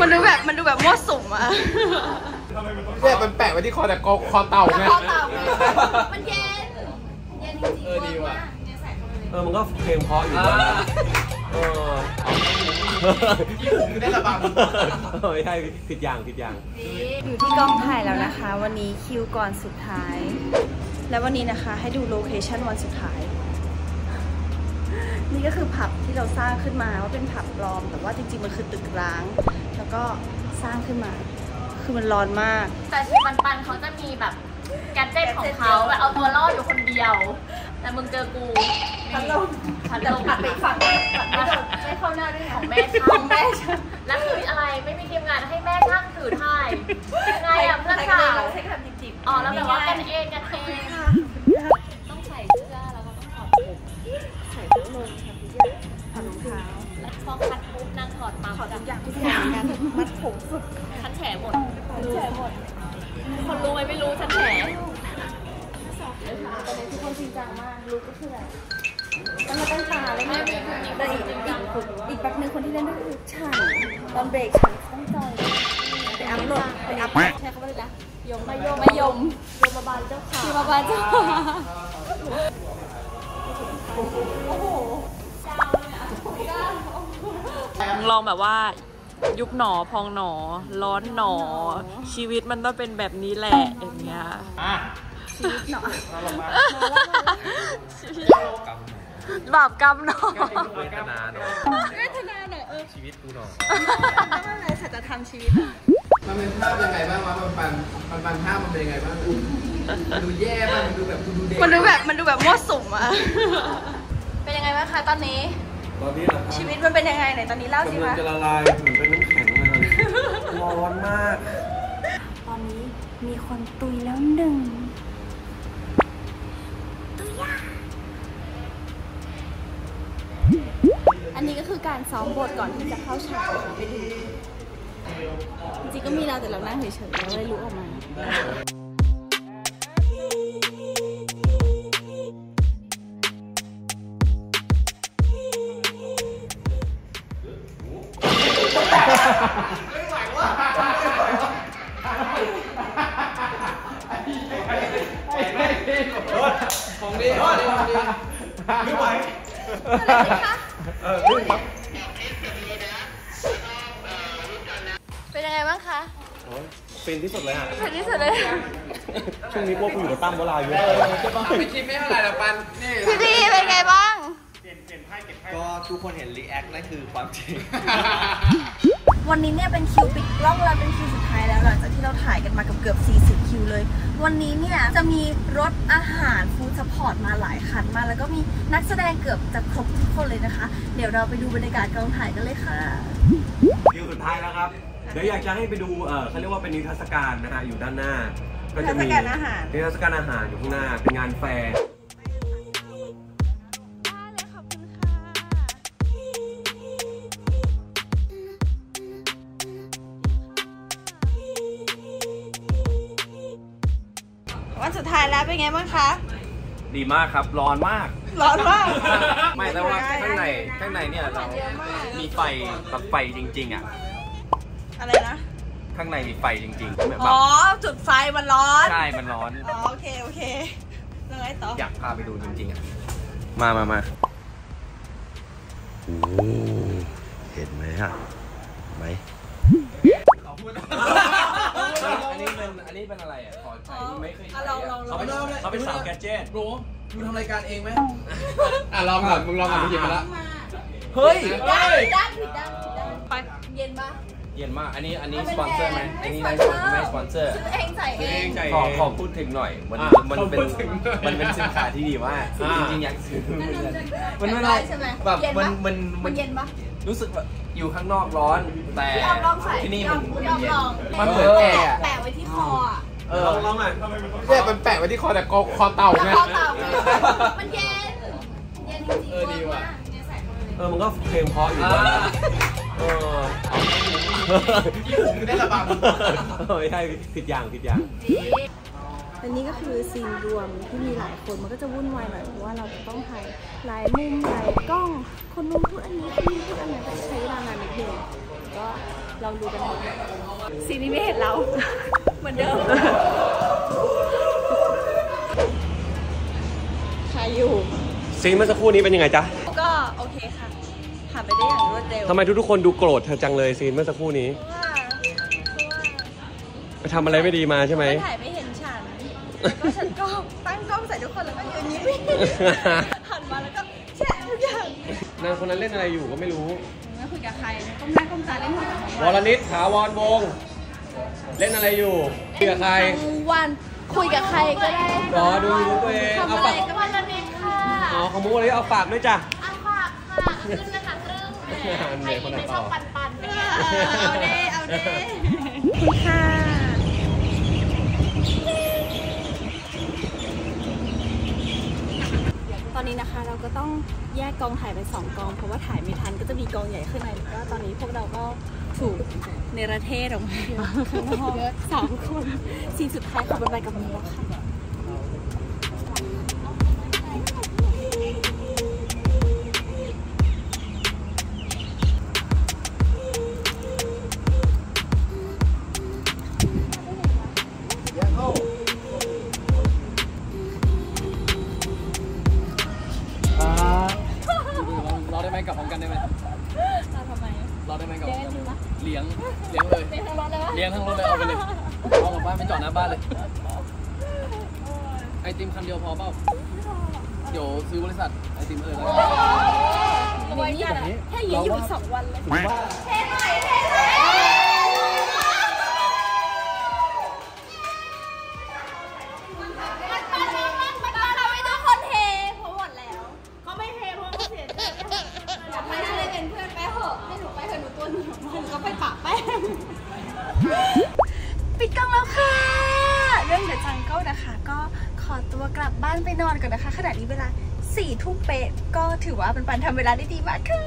มันดูแบบมันดูแบบมั่วสุมอะเนี่ยมันแปะไว้ที่คอแต่คอคอเต่าไงคอเต่าไงมันเย็น เย็นจริงๆเออดีว่ะเนี่ยใส่เข้าไปเลยเออมันก็เพลงเพราะอยู่นะเออได้ระบำไม่ใช่ผิดอย่างผิดอย่าง อยู่ที่กองถ่ายแล้วนะคะ วันนี้คิวก่อนสุดท้าย แล้ววันนี้นะคะให้ดูโลเคชั่นวันสุดท้าย นี่ก็คือผับที่เราสร้างขึ้นมาว่าเป็นผับปลอม แต่ว่าจริงๆมันคือตึกร้าง แล้วก็สร้างขึ้นมา คือมันร้อนมาก แต่ชีปันปันเขาจะมีแบบแกดเจ็ตของเขาแบบเอาตัวรอดอยู่คนเดียว แต่มึงเจอกูพัดลมพัดลมแต่ผัดไปอีกฝั่งไม่ไม่โดนไม่เข้าหน้าด้วยของแม่ช่างของแม่ช่างแล้วคืออะไรไม่มีทีมงานให้แม่ช่างถือถ่ายยังไงอะเพื่อนสาวใช้คำจิบอ๋อแล้วแบบว่ากันเองกันเองต้อง ผมสุดฉันแฉหมด แฉหมด คนรู้ไหมไม่รู้ฉันแฉตอนนี้ทุกคนจริงจังมากลุกก็คือแบบต้องมาตั้งตาเลยนะแต่อีกอีกอีกแป๊บนึงคนที่เล่นก็คือฉันตอนเบรกฉันต้องจอยไปอัพโหลดไปอัพใช้คำว่าอะไรนะยมมายมมายมยมมาบาลเจ้าค่ะยมมาบาลเจ้าค่ะลองแบบว่า ยุบหนอพองหนอ ร้อนหนอ ชีวิตมันต้องเป็นแบบนี้แหละอย่างเงี้ยชีวิตเนาะบาปกรรมหนอเวทนาเนาะเวทนาหน่อยเออชีวิตกูเนาะไม่เป็นไรสัจธรรมชีวิตมันเป็นภาพยังไงบ้างวะมันปันมันปันภาพมันเป็นยังไงบ้างมันดูแย่บ้างมันดูแบบดูเด็กมันดูแบบมันดูแบบมั่วสุมอะเป็นยังไงบ้างคะตอนนี้ ตอนนี้เหรอครับชีวิตมันเป็นยังไงไหนตอนนี้เล่าสิกำลังคะจะละลายเหมือนเป็นน้ำแข็งเลยร้อนมาก ตอนนี้มีคนตุยแล้วหนึ่งอันนี้ก็คือการซ้อมบทก่อนที่จะเข้าฉากนะคะไปดูจริงๆก็มีเราแต่เรานั่งเฉยๆเราไม่ได้รู้ออกมา ดีของดีของดีไม่ไหวเออลื่นครับเป็นยังไงบ้างคะโอ้ยเป็นที่สุดเลยฮะเป็นที่สุดเลยช่วงนี้พวกกูอยู่กับตั้มเวลาอยู่ไม่คิดไม่เท่าไหร่หรอกปันนี่พี่ดีเป็นไงบ้างก็ทุกคนเห็นรีแอคนั่นคือความจริง วันนี้เนี่ยเป็นคิวปิดกล้องแล้วเป็นคิวสุดท้ายแล้วหลังจากที่เราถ่ายกันมาเกือบเกือบ40 คิวเลย วันนี้เนี่ยจะมีรถอาหาร food support มาหลายคันมากแล้วก็มีนักแสดงเกือบจะครบทุกคนเลยนะคะ เดี๋ยวเราไปดูบรรยากาศกองถ่ายกันเลยค่ะคิวสุดท้ายแล้วครับ เดี๋ยวอยากจะให้ไปดูเออเขาเรียกว่าเป็นนิทรรศการนะฮะอยู่ด้านหน้า ก็จะมีนิทรรศการอาหารนิทรรศการอาหารอยู่ข้างหน้าเป็นงานแฟร์ วันสุดท้ายแล้วเป็นไงบ้างคะ ดีมากครับร้อนมาก ร้อนมาก ไม่แต่ว่าข้างในข้างในเนี่ยเรามีไฟแบบไฟจริง ๆอะอะไรนะ ข้างในมีไฟจริงๆแบบอ๋อจุดไฟมันร้อนใช่มันร้อนอ๋อโอเคโอเคแล้วไงต่ออยากพาไปดูจริงๆอะมามามาโอ้เห็นไหมฮะไหม นี้เป็นอันนี้เป็นอะไรอะขอใช้ไม่เคยใช้ลองลองลอง เขาเป็นเขาเป็นสาวแกดเจ็ตโบรมึงทำรายการเองไหมอะลองก่อนมึงลองก่อนมึงหยิบมาละเฮ้ยด้านด้านผิดด้านผิดด้านไปเย็นปะเย็นมาก อันนี้ อันนี้สปอนเซอร์ไหมอันนี้ไม่ไม่สปอนเซอร์ ซื้อเองใส่เองขอขอพูดถึงหน่อย มันอะมันเป็นขอพูดถึงหน่อยมันเป็นสินค้าที่ดีมากอ่าจริงๆอยากซื้อ มันแบไม่บได้ใช่ไหมแบบเย็นมันปะมัน มันเย็นปะ รู้สึกแบบอยู่ข้างนอกร้อน แต่พี่ออมลองใส่ที่นี่พี่อมัอนมพี่ออมลองมันเหมือนแอร์อะแปะไว้ที่คออะเออลองลองหน่อยเนี่ยมันแปะไว้ที่คอแต่คอคอเต่าไงคอเต่าไงมันเย็น เย็นจริงๆเออดีว่ะเนี่ยใส่เข้าไปเลย เออมันก็เพลงเพราะอยู่นะเออได้ระบำไม่ใช่ผิดอย่างผิดอย่าง อันนี้ก็คือ scene รวมที่มีหลายคนมันก็จะวุ่นวายหน่อยเพราะว่าเราจะต้องถ่ายหลายมุมหลายกล้อง คนนู้นพูดอันนี้คนนี้พูดอันนั้นก็ใช้เวลานานนิดนึงก็เรารู้กันหมดซีนี้ไม่เห็นเรา เหมือนเดิมใครอยู่ซีนเมื่อสักครู่นี้เป็นยังไงจ๊ะก็โอเคค่ะผ่านไปได้อย่างรวดเร็วทำไมทุกๆคนดูโกรธเธอจังเลยซีนเมื่อสักครู่นี้เพราะว่าเพราะว่าไปทำอะไรไม่ดีมาใช่ไหมถ่ายไม่เห็นฉัน แล้วก็ฉันก็ตั้งกล้องใส่ทุกคนแล้วก็ยืนยิ้มหันมาแล้วก็แชะทุกอย่างนางคนนั้นเล่นอะไรอยู่ก็ไม่รู้ไม่คุยกับใครก้มหน้าก้มตาเล่นโทรศัพท์วรนิดถาวรวงศ์เล่นอะไรอยู่คุยกับใครทั้งวันคุยกับใครก็ได้รอดูยูทูบตัวเองทำเอาอะไรฝากก็วันละนิดค่ะอ๋อของมูเลยเอาฝากด้วยจ้ะอันฝากค่ะครึ่งนะคะครึ่งใครอินในช่องปันปันๆเป็นไงเอาเด้เอาเด้คุณค่ะ ตอนนี้นะคะเราก็ ต้องแยกกองถ่ายเป็นสองกอง เพราะว่าถ่ายไม่ทันก็จะมีกองใหญ่ขึ้นมาแล้วก็ตอนนี้พวกเราก็ถูกในประเทศออกมาข้างนอกสามคนซีนสุดท้ายของบันไดกับมัวค่ะ เลี้ยงทั้งรถเลยเอาไปเลยเอากลับบ้านไปจอดหน้าบ้านเลย ไอติมคันเดียวพอเปล่าเดี๋ยวซื้อบริษัทไอติมเลยแล้วกันเอาไว้เนี่ยนะแค่ยืนอยู่อีกสองวันเลยมัน งเกิลนะคะ ก็ขอตัวกลับบ้านไปนอนก่อนนะคะ ขณะนี้เวลาสี่ทุ่มเป๊ะก็ถือว่าเป็นปันทำเวลาได้ดีมากค่ะ